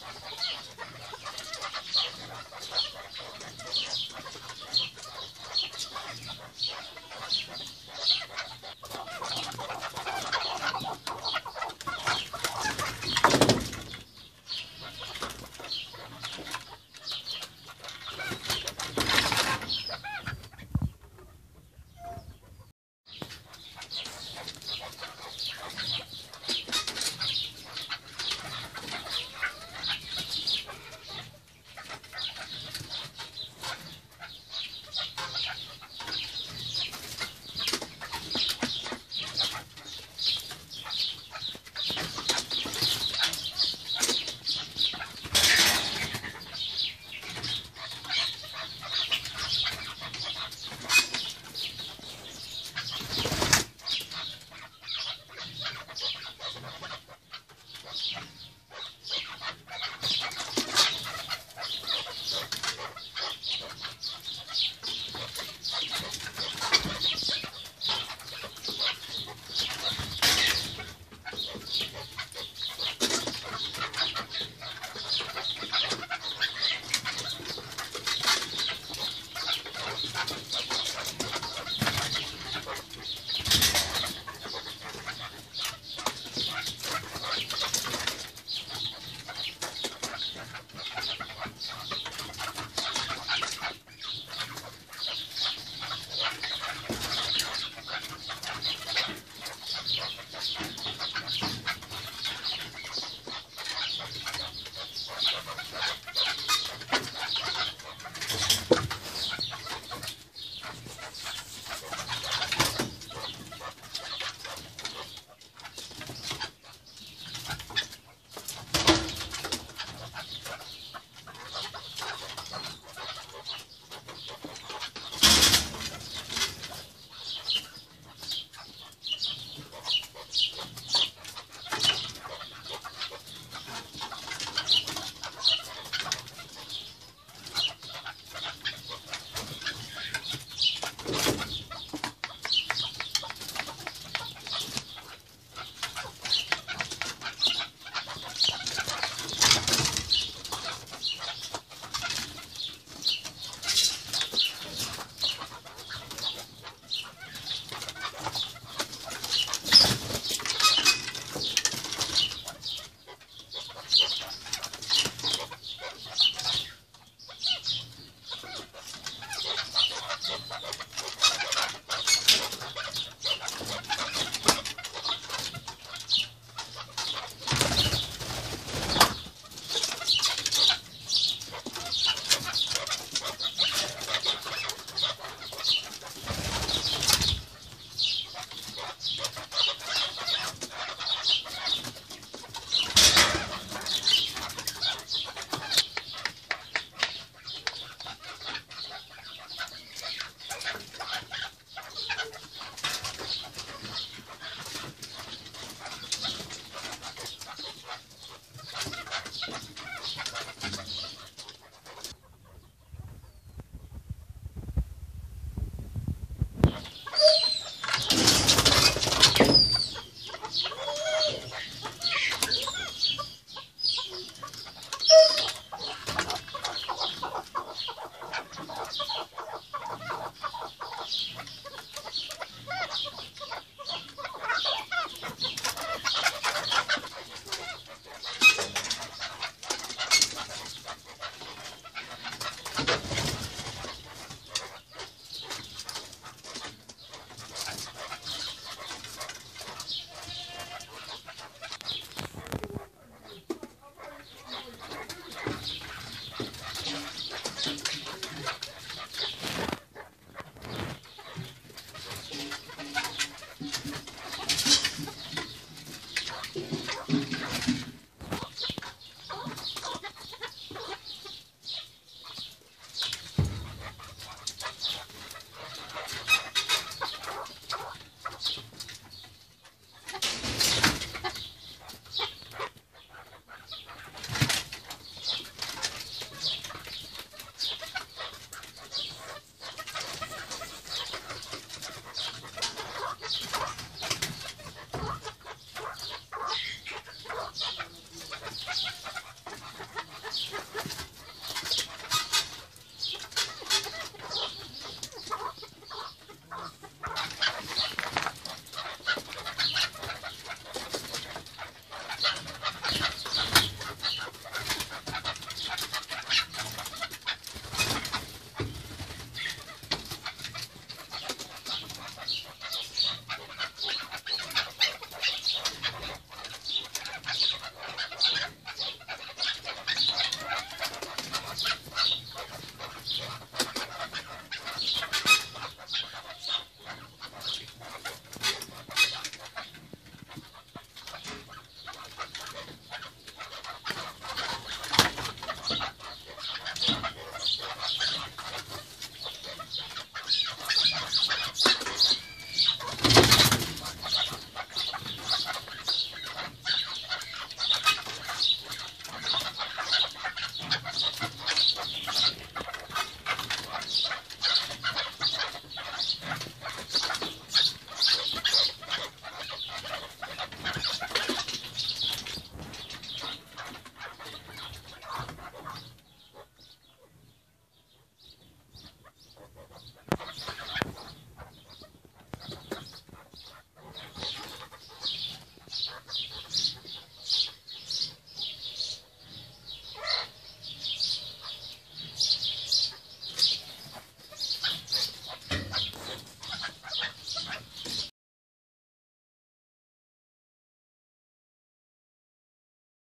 you Thanks.